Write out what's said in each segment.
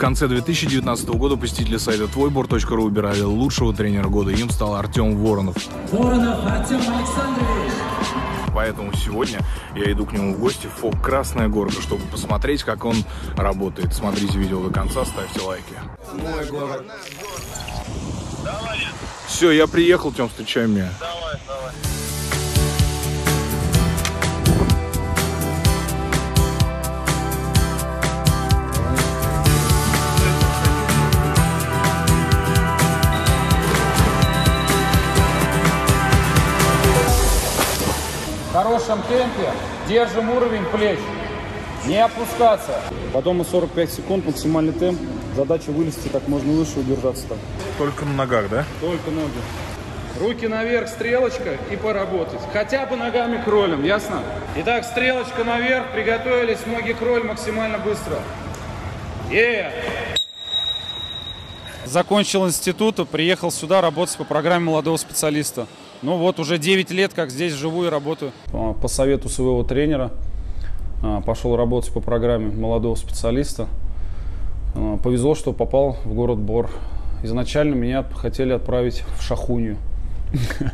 конце 2019 года посетители сайта твойбор.ру выбирали лучшего тренера года. Им стал Артем Воронов. Воронов Артем Александрович. Поэтому сегодня я иду к нему в гости в ФОП «Красная горка», чтобы посмотреть, как он работает. Смотрите видео до конца, ставьте лайки. Мой город. Все, я приехал, Тем, встречай меня. Давай, давай. В хорошем темпе держим уровень плеч. Не опускаться. Потом мы 45 секунд, максимальный темп. Задача вылезти как можно выше и удержаться там. Только на ногах, да? Только ноги. Руки наверх, стрелочка и поработать. Хотя бы ногами кролем, ясно? Итак, стрелочка наверх, приготовились, ноги кроль максимально быстро. Е! Закончил институт, приехал сюда работать по программе молодого специалиста. Ну вот уже 9 лет, как здесь живу и работаю. По, совету своего тренера а, пошел работать по программе молодого специалиста. А, Повезло, что попал в город Бор. Изначально меня хотели отправить в Шахунью.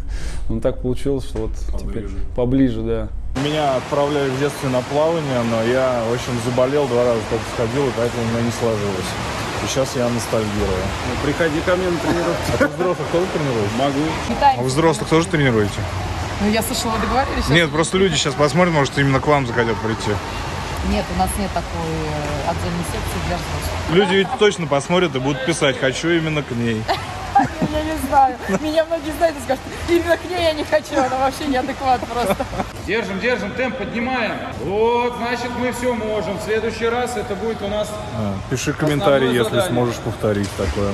Ну так получилось, что вот теперь Поближе. поближе, да. Меня отправляли в детстве на плавание, но я, в общем, заболел два раза, только сходил, и поэтому у меня не сложилось. И сейчас я ностальгирую. Ну, приходи ко мне на тренировку. А ты взрослых тоже тренируете? Могу. А вы взрослых тоже тренируете? Ну, я слышала, вы договорились? Нет, просто люди сейчас посмотрят, может, именно к вам захотят прийти. Нет, у нас нет такой э, отдельной секции для взрослых. Люди ведь точно посмотрят и будут писать, хочу именно к ней. Я не знаю. Меня многие знают и скажут, именно к ней я не хочу, она вообще неадекватна просто. Держим, держим, темп поднимаем. Вот, значит, мы все можем. В следующий раз это будет у нас... А, Пиши комментарий, если задание. сможешь повторить такое.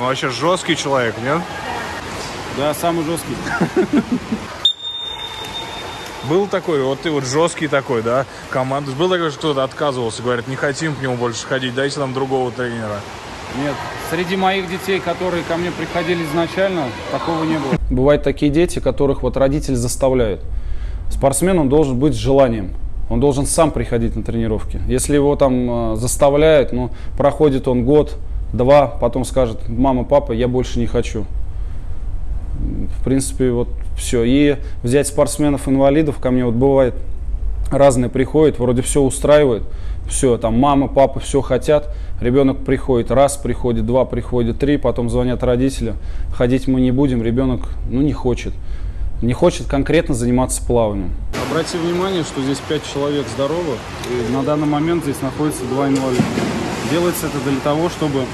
Ну, вообще жесткий человек, нет? Да, самый жесткий. Был такой, вот ты вот жесткий такой, да, команда. Был такой, что кто-то отказывался, говорит, не хотим к нему больше ходить, дайте нам другого тренера. Нет, среди моих детей, которые ко мне приходили изначально, такого не было. Бывают такие дети, которых вот родители заставляют. Спортсмен, он должен быть с желанием. Он должен сам приходить на тренировки. Если его там э, заставляют, ну, проходит он год, два, потом скажет, мама, папа, я больше не хочу. В принципе, вот все. И взять спортсменов-инвалидов, ко мне вот бывает, разные приходят, вроде все устраивает, все, там мама, папа все хотят, ребенок приходит, раз приходит, два приходит, три, потом звонят родители, ходить мы не будем, ребенок, ну, не хочет. Не хочет конкретно заниматься плаванием. Обратите внимание, что здесь пять человек здоровых, и на данный момент здесь находится два инвалида. Делается это для того, чтобы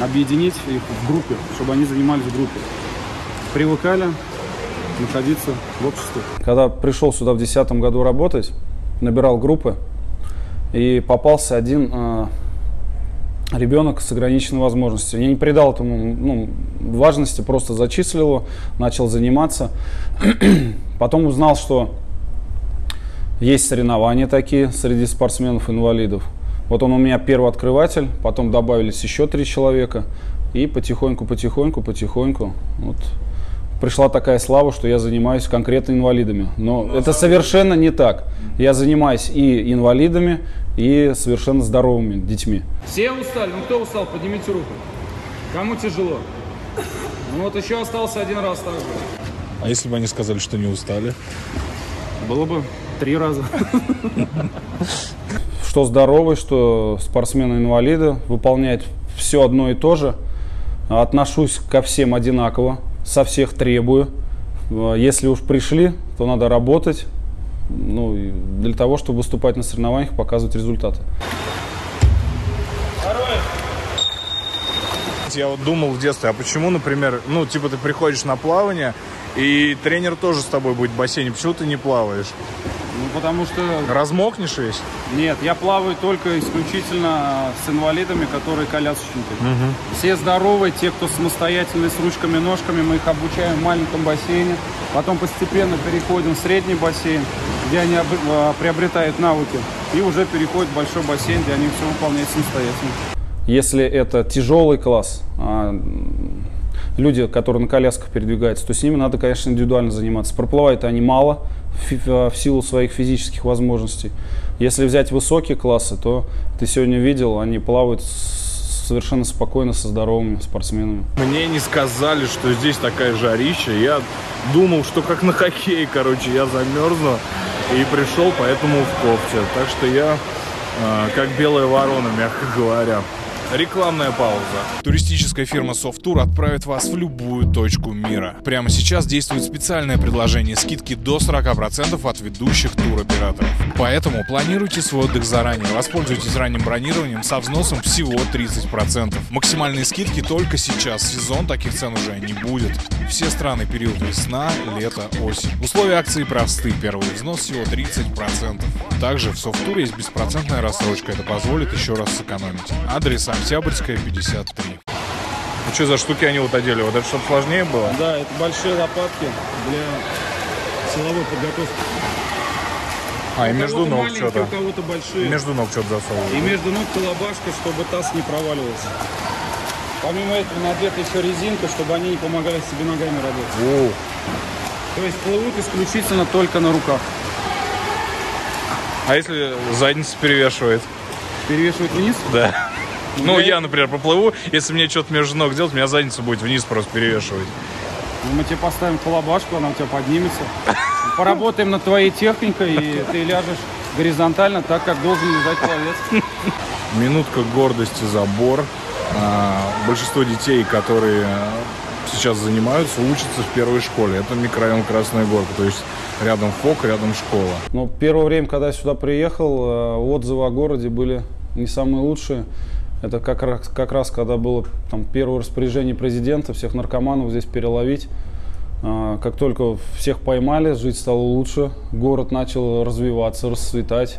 объединить их в группе, чтобы они занимались в группе. Привыкали находиться в обществе. Когда пришел сюда в 2010 году работать, набирал группы, и попался один э, ребенок с ограниченной возможностью. Я не придал этому ну, важности, просто зачислил его, начал заниматься. Потом узнал, что есть соревнования такие среди спортсменов-инвалидов. Вот он у меня первый открыватель, потом добавились еще три человека. И потихоньку, потихоньку, потихоньку вот, пришла такая слава, что я занимаюсь конкретно инвалидами. Но это совершенно не так. Я занимаюсь и инвалидами, и совершенно здоровыми детьми. Все устали? Ну кто устал? Поднимите руку. Кому тяжело? Ну вот еще остался один раз так же. А если бы они сказали, что не устали? Было бы три раза. Что здоровый, что спортсмены-инвалиды выполняют все одно и то же. Отношусь ко всем одинаково, со всех требую. Э, Если уж пришли, то надо работать ну, для того, чтобы выступать на соревнованиях, показывать результаты. Я вот думал в детстве, а почему, например, ну, типа ты приходишь на плавание, и тренер тоже с тобой будет в бассейне, почему ты не плаваешь? Ну, потому что Размокнешь весь? Нет, я плаваю только исключительно с инвалидами, которые колясочники. Все здоровые, те, кто самостоятельные, с ручками, ножками, мы их обучаем в маленьком бассейне. Потом постепенно переходим в средний бассейн, где они об- а, приобретают навыки. И уже переходят в большой бассейн, где они все выполняют самостоятельно. Если это тяжелый класс, а, люди, которые на колясках передвигаются, то с ними надо, конечно, индивидуально заниматься. Проплывают они мало, а, в силу своих физических возможностей. Если взять высокие классы, то ты сегодня видел, они плавают совершенно спокойно со здоровыми спортсменами. Мне не сказали, что здесь такая жарища. Я думал, что как на хоккее, короче, я замерзну. И пришел поэтому в кофте. Так что я э, как белая ворона, мягко говоря. Рекламная пауза. Туристическая фирма Softour отправит вас в любую точку мира. Прямо сейчас действует специальное предложение скидки до 40% от ведущих туроператоров. Поэтому планируйте свой отдых заранее. Воспользуйтесь ранним бронированием со взносом всего 30%. Максимальные скидки только сейчас. Сезон таких цен уже не будет. Все страны период весна, лето, осень. Условия акции просты. Первый взнос всего 30%. Также в Софтуре есть беспроцентная рассрочка. Это позволит еще раз сэкономить. Адрес Октябрьская, 53. Ну что за штуки они вот одели? Вот это чтобы сложнее было? Да, это большие лопатки для силовой подготовки. А, и между ног что-то. У кого-то большие. Между ног что-то И засовывают. между ног колобашка, чтобы таз не проваливался. Помимо этого надета еще резинка, чтобы они не помогали себе ногами работать. О, То есть плывут исключительно только на руках. а если задница перевешивает? Перевешивать вниз. Да. Ну, Ну, я, например, поплыву, если мне что-то между ног делать, меня задница будет вниз просто перевешивать. Ну, Мы тебе поставим колобашку, она у тебя поднимется. Поработаем над твоей техникой, и ты ляжешь горизонтально, так как должен лежать пловец. Минутка гордости за бор. А, большинство детей, которые сейчас занимаются, учатся в первой школе. Это микрорайон Красная Горка, то есть рядом ФОК, рядом школа. Но первое время, когда я сюда приехал, э, отзывы о городе были не самые лучшие. Это как раз, как раз когда было там, первое распоряжение президента всех наркоманов здесь переловить. А, Как только всех поймали, жить стало лучше, город начал развиваться, расцветать,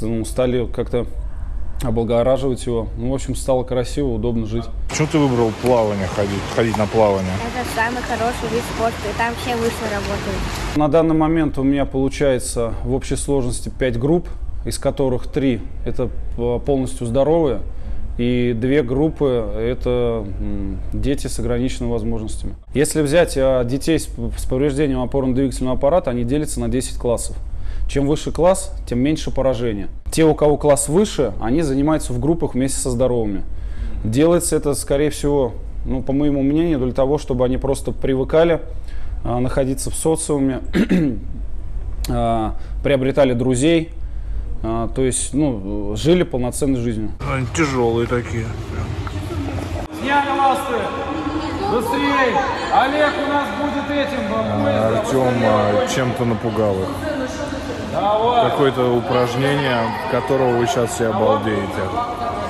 ну, стали как-то облагораживать его. Ну, в общем, стало красиво, удобно жить. Почему ты выбрал плавание ходить, ходить на плавание? Это самый хороший вид спорта, и там все выше работают. На данный момент у меня получается в общей сложности 5 групп, из которых 3 это э, полностью здоровые, и две группы это дети с ограниченными возможностями. Если взять э, детей с, с повреждением опорно-двигательного аппарата, они делятся на 10 классов. Чем выше класс, тем меньше поражения. Те, у кого класс выше, они занимаются в группах вместе со здоровыми. Делается это, скорее всего, ну, по моему мнению, для того, чтобы они просто привыкали а, находиться в социуме, а, приобретали друзей, а, то есть, ну, жили полноценной жизнью. Они тяжелые такие. Быстрее! Олег у нас будет этим Артем чем-то напугал их. Какое-то упражнение, которого вы сейчас все обалдеете.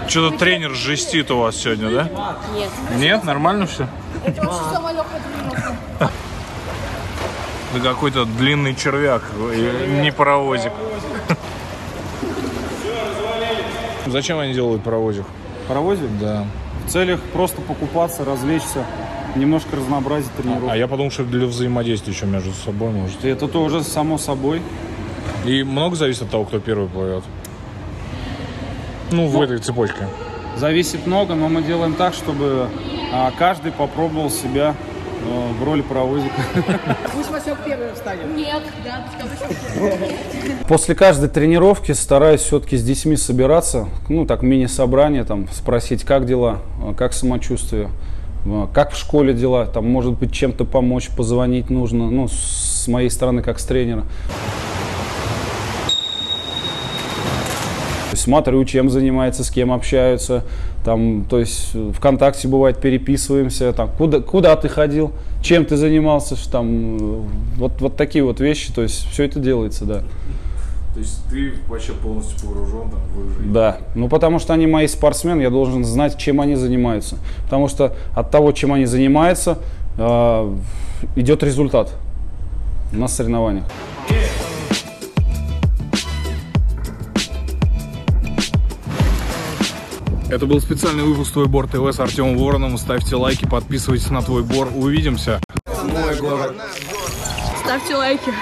Что-то тренер жестит у вас сегодня, да? Нет. Нет, нормально все? Да какой-то длинный червяк, не паровозик. Зачем они делают паровозик? Паровозик? Да. В целях просто покупаться, развлечься, немножко разнообразить тренировку. А я подумал, что для взаимодействия еще между собой может. Это тоже само собой. И много зависит от того, кто первый плывет. Ну, в этой цепочке. Зависит много, но мы делаем так, чтобы а, каждый попробовал себя э, в роли паровозика. Нет, да, После каждой тренировки стараюсь все-таки с детьми собираться, ну так мини-собрание, там спросить, как дела, э, как самочувствие, э, как в школе дела, там может быть чем-то помочь, позвонить нужно, ну с моей стороны как с тренера. Есть смотрю, чем занимается, с кем общаются, там, то есть ВКонтакте бывает переписываемся, там, куда, куда ты ходил, чем ты занимался, там, вот, вот такие вот вещи, то есть все это делается, да. То есть ты вообще полностью вооружен там в Да, ну потому что они мои спортсмены, я должен знать, чем они занимаются. Потому что от того, чем они занимаются, э, идет результат на соревнованиях. Это был специальный выпуск «Твой бор ТВ» с Артемом Вороном. Ставьте лайки, подписывайтесь на «Твой бор». Увидимся. Ставьте лайки.